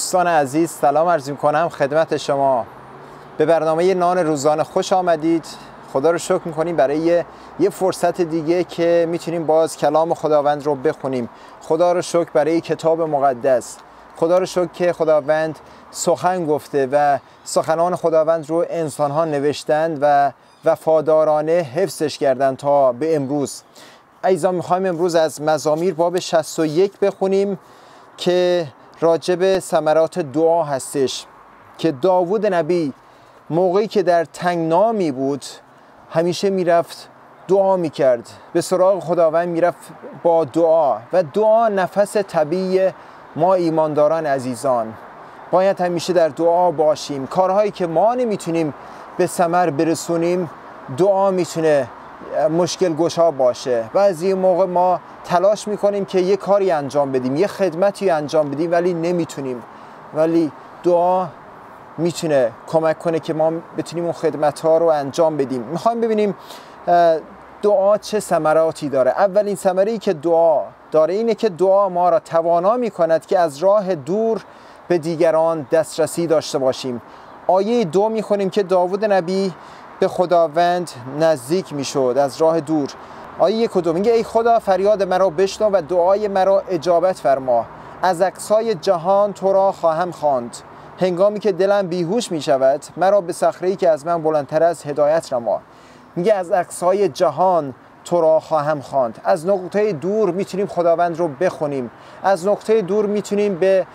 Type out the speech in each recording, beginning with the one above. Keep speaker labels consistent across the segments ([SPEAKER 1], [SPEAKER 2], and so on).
[SPEAKER 1] دوستان عزیز سلام عرض کنم خدمت شما. به برنامه نان روزانه خوش آمدید. خدا رو شکر می‌کنیم برای یه فرصت دیگه که می‌تونیم باز کلام خداوند رو بخونیم. خدا رو شکر برای کتاب مقدس. خدا رو شکر که خداوند سخن گفته و سخنان خداوند رو انسان ها نوشتند و وفادارانه حفظش کردند تا به امروز. ایزا می‌خوایم امروز از مزامیر باب 61 بخونیم که راجب ثمرات دعا هستش که داوود نبی موقعی که در تنگنامی بود همیشه می‌رفت دعا می‌کرد. به سراغ خداوند می‌رفت با دعا و دعا نفس طبیعی ما ایمانداران عزیزان. باید همیشه در دعا باشیم. کارهایی که ما نمی‌تونیم به ثمر برسونیم دعا می‌تونه مشکل گشا باشه. بعضی موقع ما تلاش می‌کنیم که یه کاری انجام بدیم یه خدمتی انجام بدیم ولی نمی‌تونیم. ولی دعا می‌تونه کمک کنه که ما بتونیم اون خدمت ها رو انجام بدیم. می‌خوایم ببینیم دعا چه ثمراتی داره. اولین ثمره ای که دعا داره اینه که دعا ما را توانا می‌کند که از راه دور به دیگران دسترسی داشته باشیم. آیه دو می‌خونیم که داوود نبی به خداوند نزدیک می‌شد از راه دور. آیه یک و دو میگه ای خدا فریاد مرا بشنو و دعای مرا اجابت فرما. از اقصای جهان تو را خواهم خواند. هنگامی که دلم بیهوش می شود مرا به صخره که از من بلندتر از هدایت رما میگه از اقصای جهان تو را خواهم خواند. از نقطه دور می‌تونیم خداوند رو بخونیم. از نقطه دور می‌تونیم به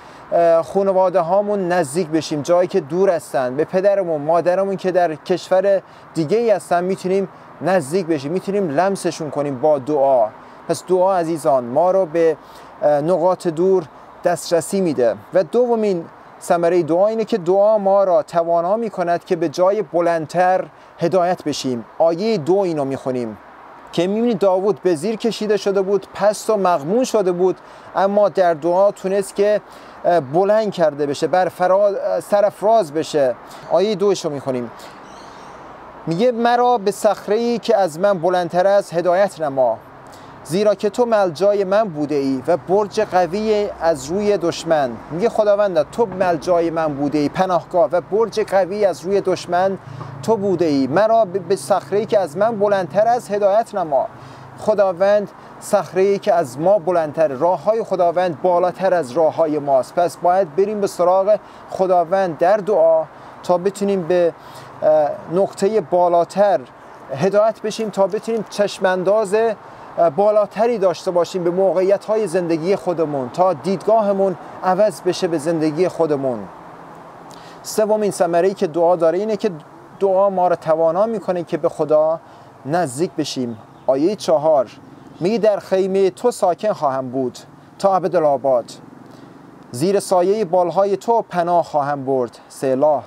[SPEAKER 1] خانواده هامون نزدیک بشیم. جایی که دور هستن. به پدرمون مادرمون که در کشور دیگه ای هستن می‌تونیم نزدیک بشیم. می‌تونیم لمسشون کنیم با دعا. پس دعا عزیزان ما رو به نقاط دور دسترسی میده. و دومین ثمره دعا اینه که دعا ما را توانا می کند که به جای بلندتر هدایت بشیم. آیه دو اینو می‌خونیم. که می‌بینید داوود به زیر کشیده شده بود پست و مغمون شده بود اما در دعا تونست که بلند کرده بشه بر سرفراز بشه. آیه دوش رو می‌خونیم. میگه مرا به صخره ای که از من بلندتر است هدایت نما. زیرا که تو ملجای من بوده ای و برج قوی از روی دشمن. میگه خداوند تو ملجای من بوده ای پناهگاه و برج قوی از روی دشمن تو بوده ای مرا به صخره که از من بلندتر از هدایت نما. خداوند صخره که از ما بلندتر راه های خداوند بالاتر از راه های ماست. پس باید بریم به سراغ خداوند در دعا تا بتونیم به نقطه بالاتر هدایت بشیم تا بتونیم چشمانداز بالاتری داشته باشیم به موقعیت های زندگی خودمون تا دیدگاهمون عوض بشه به زندگی خودمون. سومین ثمره که دعا داره اینه که دعا ما رو توانا می‌کنه که به خدا نزدیک بشیم. آیه چهار میگه در خیمه تو ساکن خواهم بود تا ابدالآباد زیر سایه بالهای تو پناه خواهم برد سیلاه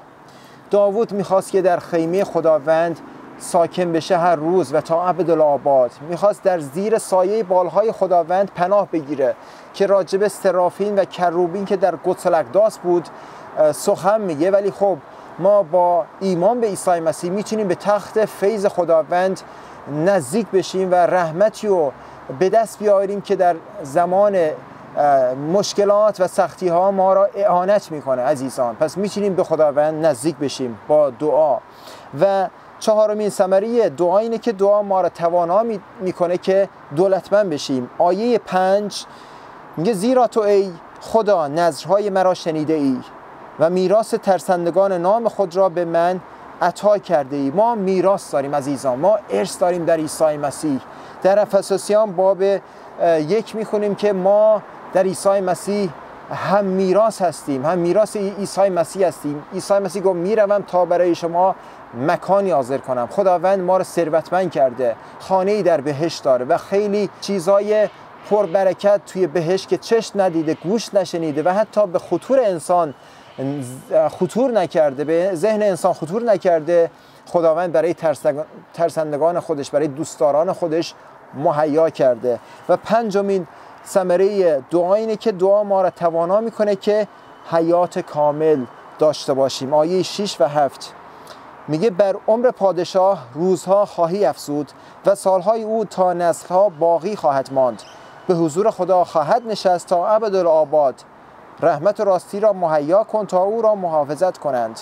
[SPEAKER 1] داوود می‌خواست که در خیمه خداوند ساکن بشه هر روز و تا عبدالآباد می‌خواست در زیر سایه بالهای خداوند پناه بگیره که راجب سرافین و کروبین که در قدس الاقداس بود سخن میگه. ولی خب ما با ایمان به عیسی مسیح می‌تونیم به تخت فیض خداوند نزدیک بشیم و رحمتی رو به دست بیاریم که در زمان مشکلات و سختی ها ما را اعانت می‌کنه. عزیزان پس می‌تونیم به خداوند نزدیک بشیم با دعا. و چهارمین ثمره دعا اینه که دعا ما را توانا می‌کنه که دولتمند بشیم. آیه پنج میگه زیرا تو ای خدا نظرهای مرا شنیده ای و میراث ترسندگان نام خود را به من عطا کرده ای. ما میراث داریم عزیزان ما ارث داریم در عیسی مسیح. در افسوسیان باب یک می‌خونیم که ما در عیسی مسیح هم میراث هستیم هم میراث عیسی مسیح هستیم. عیسی مسیح گفت می‌روم تا برای شما مکانی حاضر کنم. خداوند ما رو ثروتمند کرده خانه ای در بهشت داره و خیلی چیزای پربرکت توی بهشت که چشم ندیده گوش نشنیده و حتی به خطور انسان خطور نکرده به ذهن انسان خطور نکرده. خداوند برای ترسندگان خودش برای دوستداران خودش مهیا کرده. و پنجمین ثمره دعا اینه که دعا ما را توانا می‌کنه که حیات کامل داشته باشیم. آیه 6 و 7 میگه بر عمر پادشاه روزها خواهی افزود و سالهای او تا نسلها باقی خواهد ماند. به حضور خدا خواهد نشست تا ابدالآباد. رحمت راستی را مهیا کن تا او را محافظت کنند.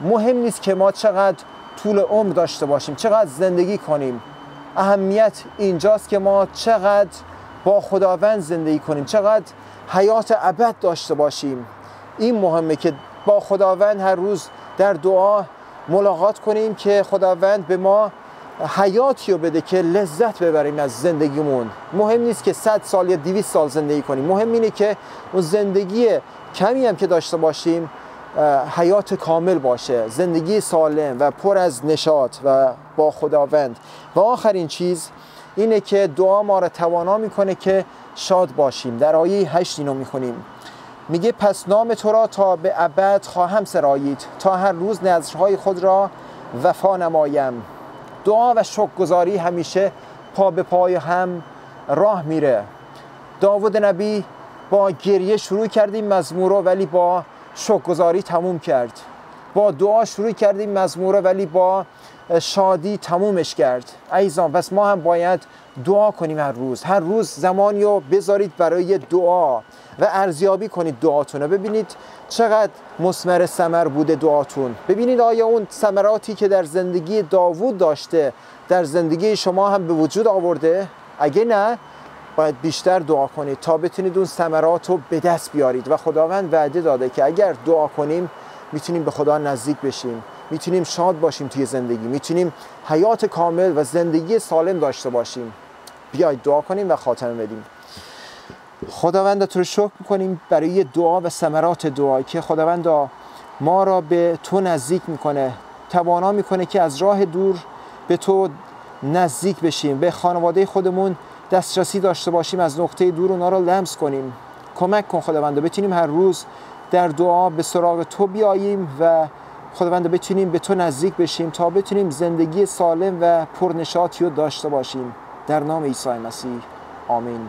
[SPEAKER 1] مهم نیست که ما چقدر طول عمر داشته باشیم چقدر زندگی کنیم. اهمیت اینجاست که ما چقدر با خداوند زندگی کنیم. چقدر حیات ابد داشته باشیم. این مهمه که با خداوند هر روز در دعا ملاقات کنیم که خداوند به ما حیاتی رو بده که لذت ببریم از زندگیمون. مهم نیست که 100 سال یا 200 سال زندگی کنیم. مهم اینه که اون زندگی کمی هم که داشته باشیم حیات کامل باشه. زندگی سالم و پر از نشاط و با خداوند. و آخرین چیز اینه که دعا ما را توانا می‌کنه که شاد باشیم. در آیه 8 اینو می‌خونیم. میگه پس نام تو را تا به ابد خواهم سرایید تا هر روز نظرهای خود را وفا نمایم. دعا و شکرگزاری همیشه پا به پای هم راه میره. داود نبی با گریه شروع کردیم مزمور ولی با شکرگزاری تموم کرد. با دعا شروع کردیم مزمور ولی با شادی تمومش کرد. ایزان پس ما هم باید دعا کنیم هر روز. هر روز زمانی رو بذارید برای دعا و ارزیابی کنید دعاتون رو. ببینید چقدر مسمر سمر بوده دعاتون. ببینید آیا اون ثمراتی که در زندگی داوود داشته در زندگی شما هم به وجود آورده؟ اگه نه باید بیشتر دعا کنید تا بتونید اون ثمرات رو به دست بیارید. و خداوند وعده داده که اگر دعا کنیم می‌تونیم به خدا نزدیک بشیم می‌تونیم شاد باشیم توی زندگی می‌تونیم حیات کامل و زندگی سالم داشته باشیم. بیاید دعا کنیم و خاتمه بدیم. خداوند تو رو شکر می‌کنیم برای دعا و ثمرات دعا که خداوند ما را به تو نزدیک می‌کنه. توانا می‌کنه که از راه دور به تو نزدیک بشیم. به خانواده خودمون دسترسی داشته باشیم از نقطه دور اونا رو لمس کنیم. کمک کن خداوند بتونیم هر روز در دعا به سراغ تو بیاییم و خداوند بتونیم به تو نزدیک بشیم تا بتونیم زندگی سالم و پرنشاطی رو داشته باشیم. در نام عیسی مسیح. آمین.